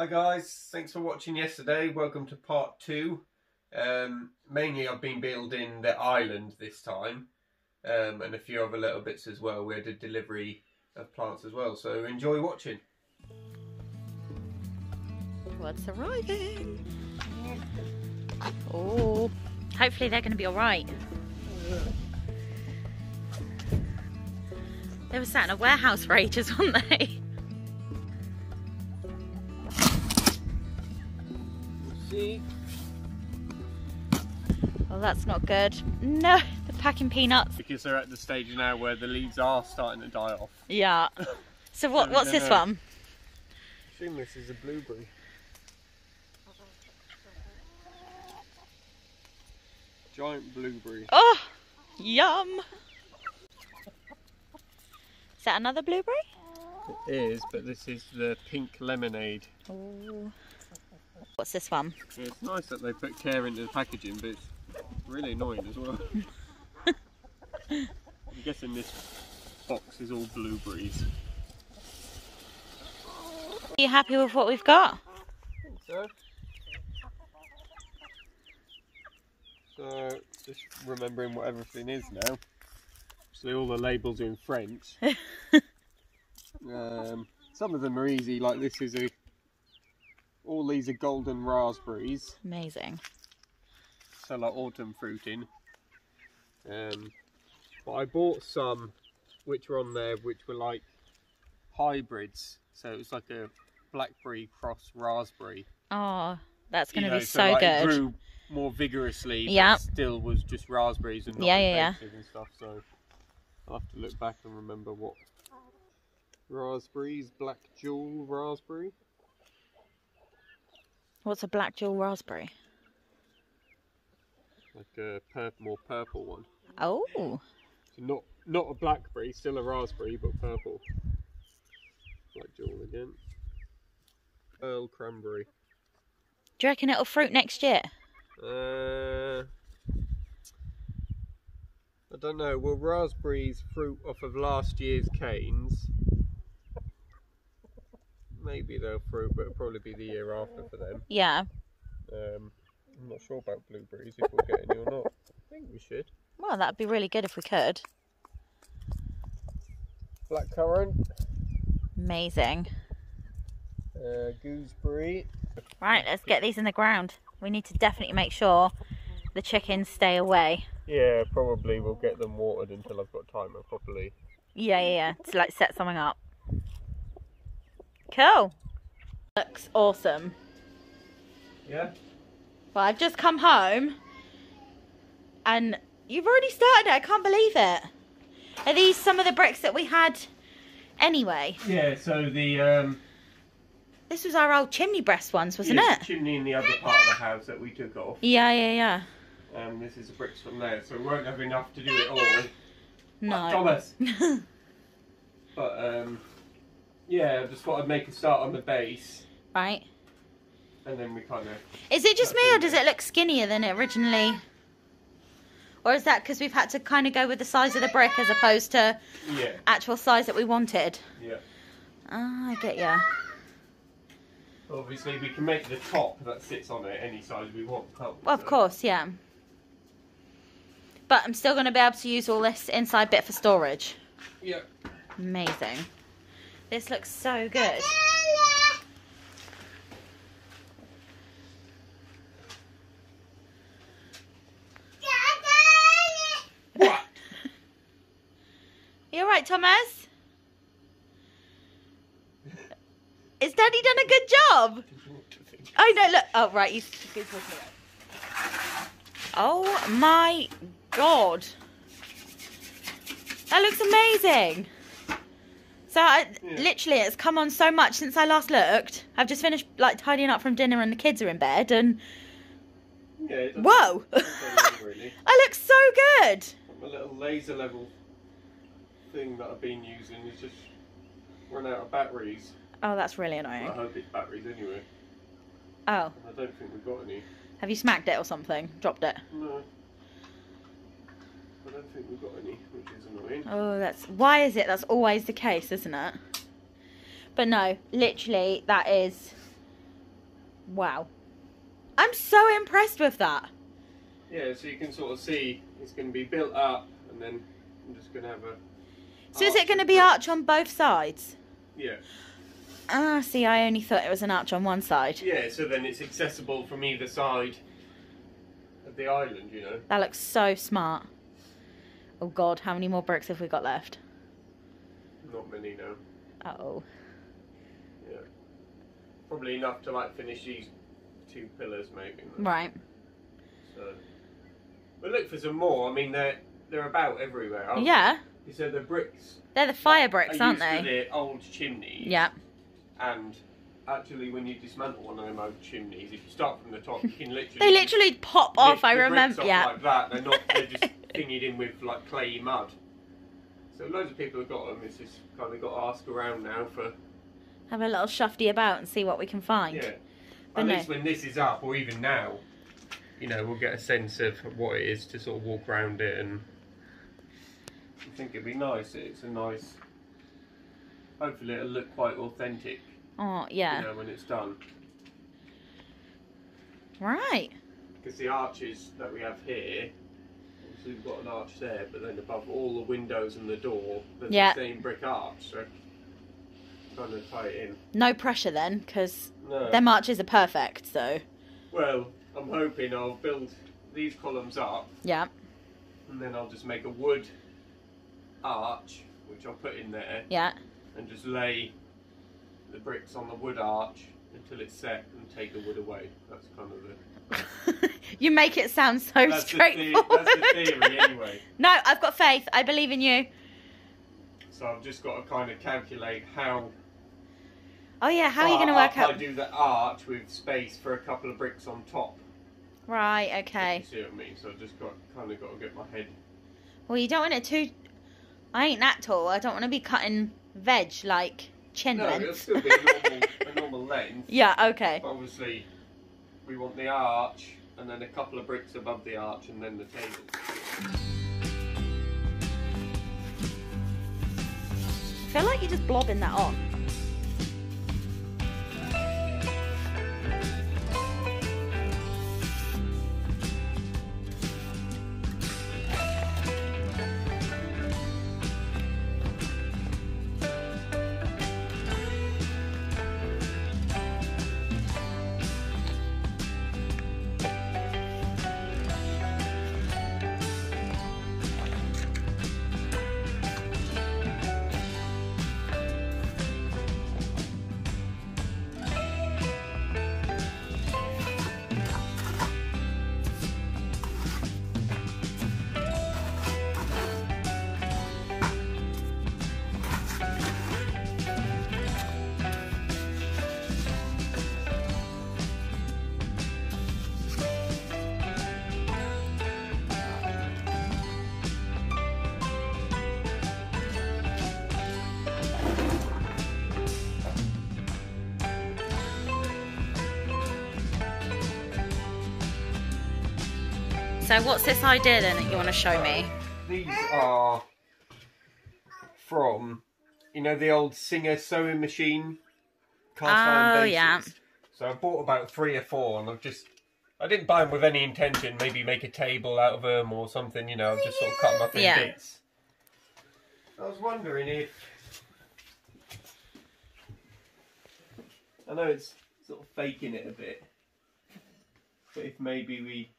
Hi guys, thanks for watching yesterday. Welcome to part two. Um, mainly I've been building the island this time um, and a few other little bits as well. We had a delivery of plants as well, so enjoy watching. What's arriving? Oh, hopefully they're going to be all right. They were sat in a warehouse for ages, weren't they? See? Oh, that's not good. No, they're packing peanuts. Because they're at the stage now where the leaves are starting to die off. Yeah. So what? we What's this know. one? I assume this is a blueberry. Giant blueberry. Oh, yum. Is that another blueberry? It is, but this is the pink lemonade. Oh. What's this one? It's nice that they put care into the packaging, but it's really annoying as well. I'm guessing this box is all blueberries. Are you happy with what we've got? I think so. So, just remembering what everything is now. So all the labels are in French. um, some of them are easy, like this is a. All these are golden raspberries. Amazing. so like autumn fruiting. Um, but I bought some which were on there which were like hybrids. So it was like a blackberry cross raspberry. Oh, that's going You to know, be so, so, like, It good. grew more vigorously, but Yeah. still was just raspberries and Yeah, yeah, yeah. and stuff. So I'll have to look back and remember what raspberries, black jewel raspberry. What's a black jewel raspberry? Like a pur- more purple one. Oh, So not not a blackberry, still a raspberry, but purple. Black jewel again. Earl cranberry. do you reckon it'll fruit next year? Uh, I don't know. Will raspberries fruit off of last year's canes? Maybe they'll fruit, but it'll probably be the year after for them. Yeah. Um, I'm not sure about blueberries if we'll get any or not. I think we should. Well, that'd be really good if we could. Blackcurrant, Amazing. uh, gooseberry. Right, let's get these in the ground. We need to definitely make sure the chickens stay away. Yeah, probably we'll get them watered until I've got timer properly. Yeah, yeah, yeah. To like set something up. Cool. Looks awesome. Yeah. Well, I've just come home and you've already started it. I can't believe it. Are these some of the bricks that we had anyway? Yeah. So the um, This was our old chimney breast ones, wasn't yeah, it? chimney in the other part of the house that we took off. Yeah, yeah, yeah. Um, this is the bricks from there, so we won't have enough to do it all. No. Thomas. But um, yeah, I just thought I'd make a start on the base, right. and then we kind of. Is it just me or does it look skinnier than it originally? Or is that because we've had to kind of go with the size of the brick as opposed to Yeah. actual size that we wanted? Yeah. Ah, I get ya. Obviously, we can make the top that sits on it any size we want. Well, of So- course, yeah. But I'm still going to be able to use all this inside bit for storage. Yeah. Amazing. This looks so good. You alright, Thomas? Is Daddy done a good job? Oh no, look. Oh, right. Oh my god. That looks amazing. So, I, Yeah. literally, it's come on so much since I last looked. I've just finished like tidying up from dinner and the kids are in bed, and Yeah. Whoa, look really. I look so good. My little laser level thing that I've been using is just run out of batteries. Oh, that's really annoying. I annoying. hope it's batteries anyway. Oh, And I don't think we've got any. have you smacked it or something? Dropped it? No. I don't think we've got any, which is annoying. Oh, that's why is it? That's always the case, isn't it? But no, literally, that is Wow. I'm so impressed with that. Yeah, so you can sort of see it's going to be built up, and then I'm just going to have a. So is it going to be arch on both sides? Yeah. Ah, see, I only thought it was an arch on one side. Yeah, so then it's accessible from either side of the island, you know. That looks so smart. Oh god, how many more bricks have we got left? Not many no. Uh oh. Yeah. Probably enough to like finish these two pillars, maybe. Right. So, but look for some more. I mean, they're they're about everywhere. Aren't Yeah, They? So the bricks they're the fire bricks, are aren't used to they? the old chimneys. Yeah. And actually, when you dismantle one of them old chimneys, if you start from the top, you can literally They literally pop off, I remember. off Yeah. Like that. They're not. They're just thingied in with like clayey mud. So loads of people have got them. It's just kind of got to ask around now for Have a little shufty about and see what we can find. yeah. But At no. least when this is up, or even now, you know, we'll get a sense of what it is to sort of walk around it, and I think it'd be nice. It's a nice. Hopefully, it'll look quite authentic. Oh, yeah. You know, when it's done, Right. because the arches that we have here. Obviously, we've got an arch there, but then above all the windows and the door, there's Yeah. the same brick arch. So, kind of tie it in. No pressure then, because No. them arches are perfect, so. Well, I'm hoping I'll build these columns up Yeah. and then I'll just make a wood arch, which I'll put in there, Yeah. and just lay the bricks on the wood arch until it's set and take the wood away. That's kind of the you make it sound so that's, the, the- straightforward. that's the theory anyway. no, I've got faith. I believe in you. So I've just got to kind of calculate how. Oh yeah, how are you going to work out? I do the arch with space for a couple of bricks on top. Right. You Okay. see what I mean? So I've just got kind of got to get my head. Well, you don't want it too. I ain't that tall. I don't want to be cutting veg like chin No, it'll length. still be a normal, a normal length. yeah. Okay. But Obviously, we want the arch and then a couple of bricks above the arch and then the table. I feel like you're just blobbing that on. So what's this idea then that you want to show me? These are from, you know, the old Singer sewing machine cast iron Oh, bases. yeah. So I bought about three or four, and I've just. I didn't buy them with any intention. Maybe make a table out of them or something. You know, I've just sort of cut them up in Yeah. bits. I was wondering if. I know it's sort of faking it a bit, but if maybe we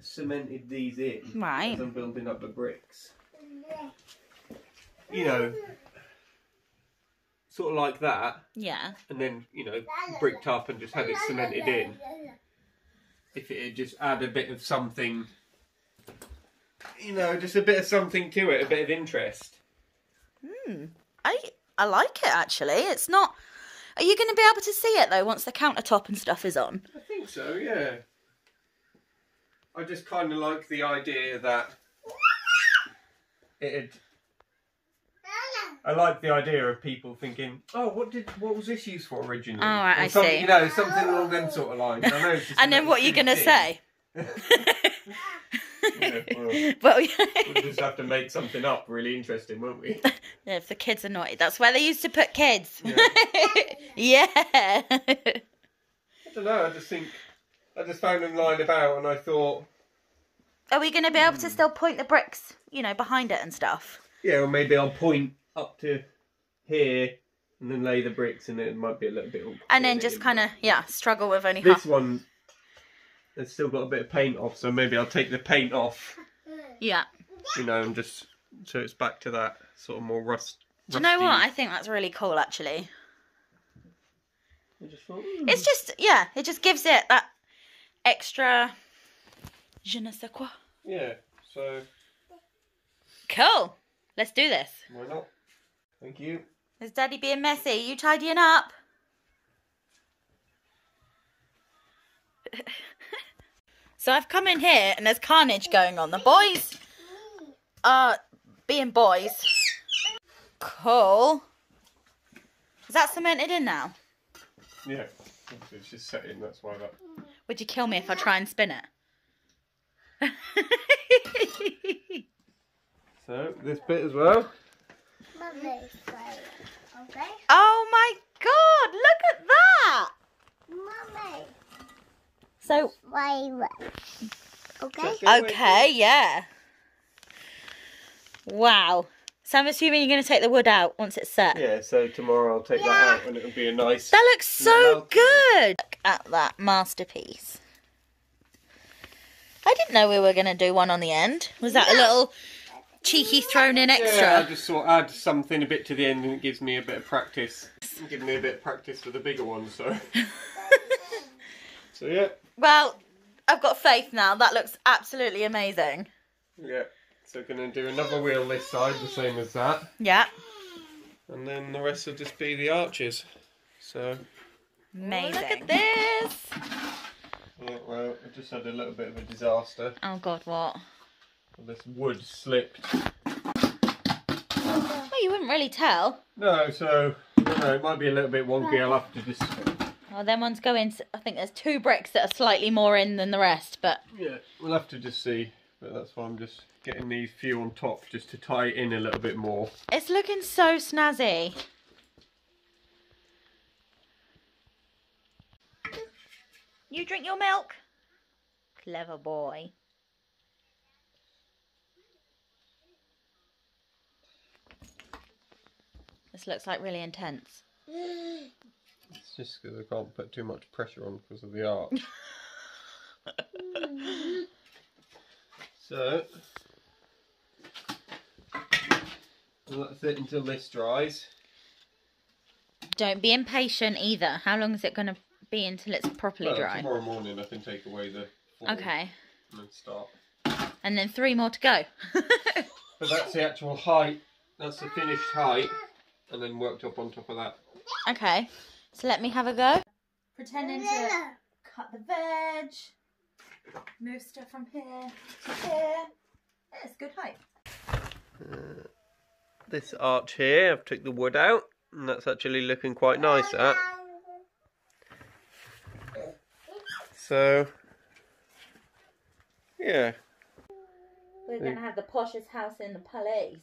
cemented these in Right. as I'm building up the bricks. You know, sort of like that, Yeah. and then you know, bricked up and just had it cemented in. If it had just add a bit of something, you know, just a bit of something to it, a bit of interest. Hmm. I I like it actually. It's not. Are you going to be able to see it though once the countertop and stuff is on? I think so, yeah. I just kind of like the idea that it. I like the idea of people thinking, "Oh, what did what was this used for originally?" Oh, right, I see. You know, something along them sort of lines. I know it's And then what are you going to thing. say? Yeah, well. well, We'll just have to make something up really interesting, won't we? Yeah, if the kids are naughty, that's where they used to put kids. Yeah. yeah. I don't know. I just think I just found them lying about, and I thought, Are we going to be able to still point the bricks, you know, behind it and stuff? yeah, well, maybe I'll point up to here and then lay the bricks, and it might be a little bit. awkward And then just kind of, yeah, struggle with only This half. one, it's still got a bit of paint off, so maybe I'll take the paint off, Yeah. you know, and just so it's back to that sort of more rust. Do you know what? I think that's really cool, actually. I just thought, hmm. It's just, yeah, it just gives it that extra. Je ne sais quoi. yeah. So Cool. Let's do this. why not? Thank you. Is Daddy being messy? You tidying up? so I've come in here and there's carnage going on. The boys are being boys. Cool. Is that cemented in now? Yeah, it's just set in. That's why that. Would you kill me if I try and spin it? So this bit as well. Mummy, okay? oh my god, look at that! Mummy, So, wait, okay? okay, yeah. Wow. So I'm assuming you're going to take the wood out once it's set. Yeah, so tomorrow I'll take that out and it'll be a nice. That looks so good. Look at that masterpiece. I didn't know we were going to do one on the end. Was that a little cheeky thrown in extra? Yeah, I extra? just sort of add something a bit to the end and it gives me a bit of practice. Give me a bit of practice for the bigger one, so. so yeah, well, I've got faith now. That looks absolutely amazing. yeah. So gonna do another wheel this side, the same as that, Yeah. and then the rest will just be the arches. So Amazing. Look at this. yeah, well, I just had a little bit of a disaster. Oh God, what? This wood slipped. Well, you wouldn't really tell. No, so I don't know, it might be a little bit wonky. I'll have to just Well, then one's going. I think there's two bricks that are slightly more in than the rest, but yeah, we'll have to just see. But that's why I'm just getting these few on top just to tie it in a little bit more. it's looking so snazzy. You drink your milk? Clever boy. This looks like really intense. It's just because I can't put too much pressure on because of the arch. so that's it until this dries. Don't be impatient either. How long is it going to be until it's properly Well, dry? tomorrow morning I can take away the floor Okay. and then start. And then three more to go. But that's the actual height. That's the finished height, and then worked up on top of that. okay. So let me have a go. Pretending to cut the veg. Move stuff from here to here. It's good height. Uh, This arch here, I've took the wood out, and that's actually looking quite nice. That. So, yeah, We're going to have the poshest house in the palace.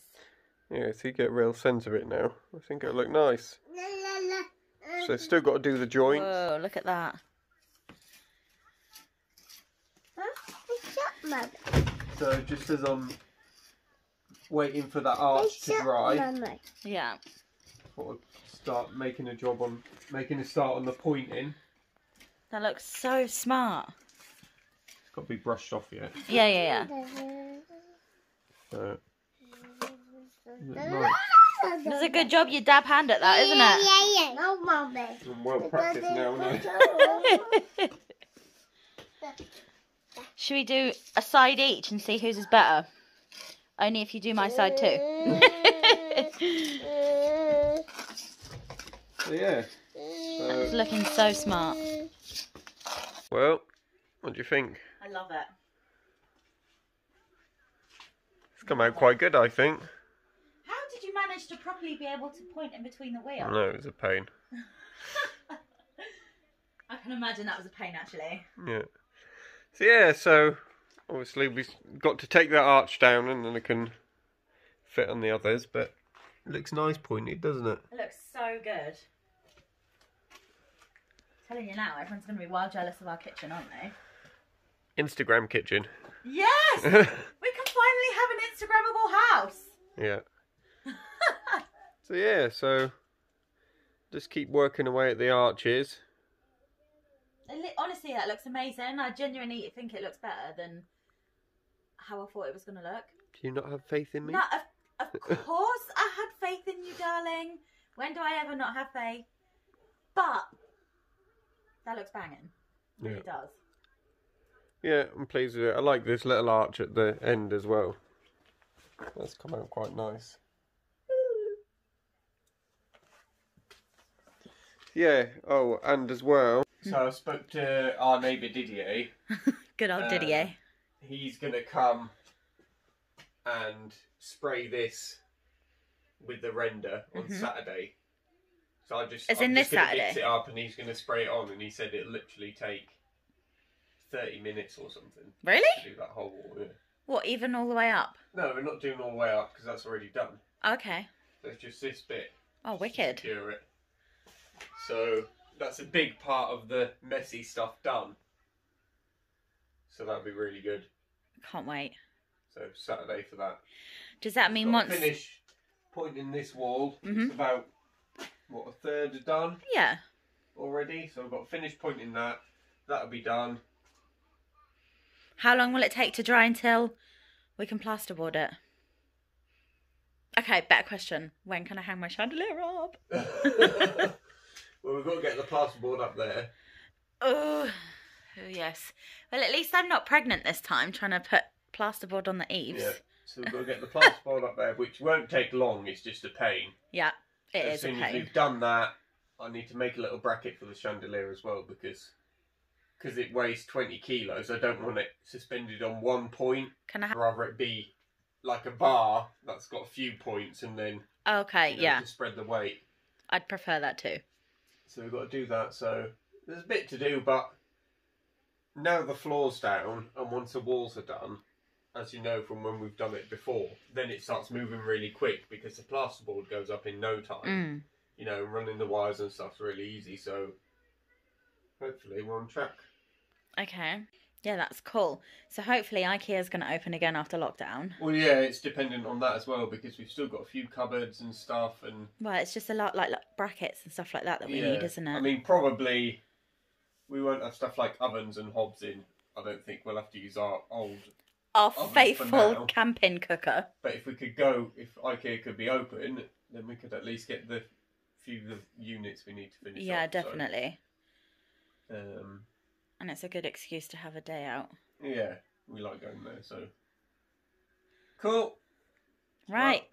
yeah. So you get a real sense of it now. I think it'll look nice. So still got to do the joints. Oh, look at that. So just as I'm waiting for that arch to dry, Yeah. thought I'd start making a job on making a start on the pointing. That looks so smart. It's got to be brushed off yet. Yeah, yeah, yeah. Uh, so, nice. Does a good job you dab hand at that, isn't it? Yeah, yeah. No, mommy. I'm well practiced now. No? Should we do a side each and see whose is better? Only if you do my side too. So yeah. it's So, looking so smart. well, what do you think? I love it. It's come out quite good, I think. How did you manage to properly be able to point in between the wheels? No, it was a pain. I can imagine that was a pain actually. Yeah. So yeah, so obviously we've got to take that arch down and then it can fit on the others, but it looks nice pointed, doesn't it? It looks so good. telling you now, everyone's going to be wild jealous of our kitchen, aren't they? Instagram kitchen. Yes! we can finally have an Instagrammable house. yeah. So yeah, so just keep working away at the arches. Honestly, that looks amazing. I genuinely think it looks better than how I thought it was going to look. Do you not have faith in me? No, of, of course I had faith in you, darling. When do I ever not have faith? But that looks banging. Yeah. It does. Yeah, I'm pleased with it. I like this little arch at the end as well. That's come out quite nice. Yeah, oh, and as well. So I spoke to our neighbour Didier. Good old Uh, Didier. He's going to come and spray this with the render on Mhm. Saturday. So I just As I'm in just this gonna Saturday? mix it up and he's going to spray it on and he said it'll literally take 30 minutes or something Really? to do that whole wall. Yeah. What, even all the way up? No, we're not doing all the way up because that's already done. Okay. There's just this bit. Oh, wicked. Secure it. So that's a big part of the messy stuff done. So that'll be really good. Can't wait. So Saturday for that. Does that mean Got to once? finish pointing this wall. Mhm. It's about what a third done Yeah. already. So I've got to finish pointing that. That'll be done. How long will it take to dry until we can plasterboard it? Okay, better question. When can I hang my chandelier up? well, we've got to get the plasterboard up there. Oh, oh yes. Well, at least I'm not pregnant this time, trying to put plasterboard on the eaves. Yeah. So we've got to get the plasterboard up there, which won't take long. It's just a pain. Yeah, it as is a soon as we've done that, I need to make a little bracket for the chandelier as well because because it weighs 20 kilos. I don't want it suspended on one point. Can I? I'd rather it be like a bar that's got a few points and then okay, you know, yeah, to spread the weight. I'd prefer that too. So we've got to do that. So there's a bit to do, but now the floor's down and once the walls are done, as you know from when we've done it before, then it starts moving really quick because the plasterboard goes up in no time. Mm. You know, running the wires and stuff's really easy. So hopefully we're on track. Okay. Yeah, that's cool. So hopefully IKEA's going to open again after lockdown. Well, yeah, it's dependent on that as well because we've still got a few cupboards and stuff, and Well, it's just a lot like, like brackets and stuff like that that we yeah, need, isn't it? I mean, probably we won't have stuff like ovens and hobs in. I don't think we'll have to use our old. Our oven faithful now. camping cooker. But if we could go, if IKEA could be open, then we could at least get the few of the units we need to finish. Yeah, so, definitely. um, And it's a good excuse to have a day out. yeah, we like going there. So cool. Right.